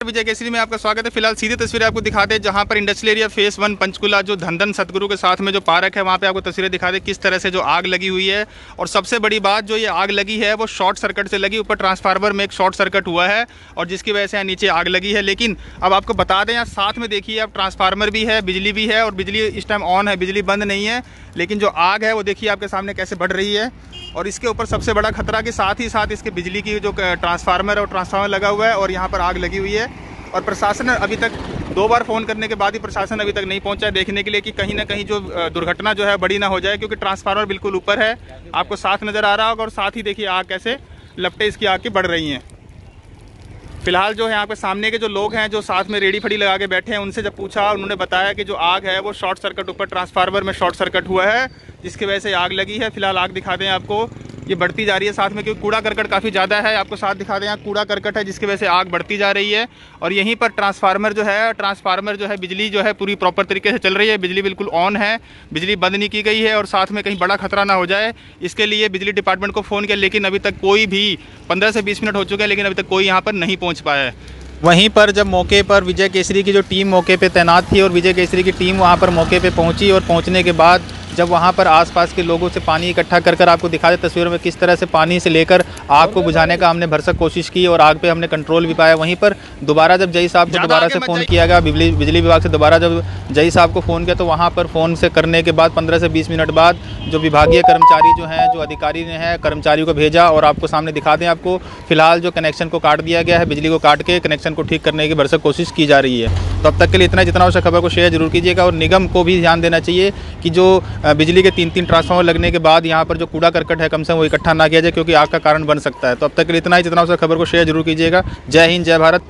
विजय केसरी में आपका स्वागत है। फ़िलहाल सीधी तस्वीरें आपको दिखाते हैं, जहाँ पर industrial area phase one Panchkula, जो धंधन सतगुरु के साथ में जो पार्क है, वहाँ पे आपको तस्वीरें दिखाते हैं किस तरह से जो आग लगी हुई है। और सबसे बड़ी बात, जो ये आग लगी है, वो शॉर्ट सर्किट से लगी, ऊपर ट्रांसफार्मर में एक शॉर्ट सर्किट हुआ है, और जिसकी वजह से यहाँ नीचे आग लगी है। लेकिन अब आपको बता दें, यहाँ साथ में देखिए, अब ट्रांसफार्मर भी है, बिजली भी है, और बिजली इस टाइम ऑन है, बिजली बंद नहीं है, लेकिन जो आग है, वो देखिए आपके सामने कैसे बढ़ रही है। और इसके ऊपर सबसे बड़ा खतरा के साथ ही साथ इसके बिजली की जो ट्रांसफार्मर है वो ट्रांसफार्मर लगा हुआ है, और यहाँ पर आग लगी हुई है। और प्रशासन अभी तक दो बार फ़ोन करने के बाद ही प्रशासन अभी तक नहीं पहुँचा देखने के लिए कि कहीं ना कहीं जो दुर्घटना जो है बड़ी ना हो जाए, क्योंकि ट्रांसफार्मर बिल्कुल ऊपर है। आपको साथ नज़र आ रहा होगा और साथ ही देखिए आग कैसे लपटे, इसकी आग की बढ़ रही हैं। फ़िलहाल जो है यहाँ पे सामने के जो लोग हैं, जो साथ में रेडी फड़ी लगा के बैठे हैं, उनसे जब पूछा, उन्होंने बताया कि जो आग है, वो शॉर्ट सर्किट ऊपर ट्रांसफार्मर में शॉर्ट सर्किट हुआ है, जिसकी वजह से आग लगी है। फ़िलहाल आग दिखा दें आपको। ये बढ़ती जा रही है साथ में, क्योंकि कूड़ा करकट काफ़ी ज़्यादा है। आपको साथ दिखा दें, यहाँ कूड़ा करकट है, जिसकी वजह से आग बढ़ती जा रही है। और यहीं पर ट्रांसफार्मर जो है, ट्रांसफार्मर जो है, बिजली जो है, पूरी प्रॉपर तरीके से चल रही है। बिजली बिल्कुल ऑन है, बिजली बंद नहीं की गई है, और साथ में कहीं बड़ा खतरा ना हो जाए। इसके लिए बिजली डिपार्टमेंट को फ़ोन किया, लेकिन अभी तक कोई भी पंद्रह से बीस मिनट हो चुके हैं, लेकिन अभी तक कोई यहाँ पर नहीं पहुँच पाया है। वहीं पर जब मौके पर विजय केसरी की जो टीम मौके पे तैनात थी, और विजय केसरी की टीम वहाँ पर मौके पे पहुँची, और पहुँचने के बाद जब वहाँ पर आसपास के लोगों से पानी इकट्ठा कर कर आपको दिखा दे तस्वीरों में किस तरह से पानी से लेकर आग को बुझाने का हमने भरसक कोशिश की और आग पे हमने कंट्रोल भी पाया वहीं पर। दोबारा जब जई साहब को दोबारा से फ़ोन किया गया बिजली बिजली विभाग से दोबारा जब जई साहब को फ़ोन किया तो वहाँ पर फ़ोन से करने के बाद पंद्रह से बीस मिनट बाद जो विभागीय कर्मचारी जो हैं जो अधिकारी ने हैं कर्मचारियों को भेजा और आपको सामने दिखा दें आपको फ़िलहाल जो कनेक्शन को काट दिया गया है बिजली को काट के कनेक्शन को ठीक करने की भरसक कोशिश की जा रही है। तो अब तक के लिए इतना जितना हो खबर को शेयर ज़रूर कीजिएगा और निगम को भी ध्यान देना चाहिए कि जो बिजली के तीन तीन ट्रांसफार्मर लगने के बाद यहाँ पर जो कूड़ा करकट है, कम से कम वो इकट्ठा ना किया जाए क्योंकि आग का कारण बन सकता है। तो अब तक के लिए इतना ही, जितना उसे खबर को शेयर ज़रूर कीजिएगा। जय हिंद, जय भारत।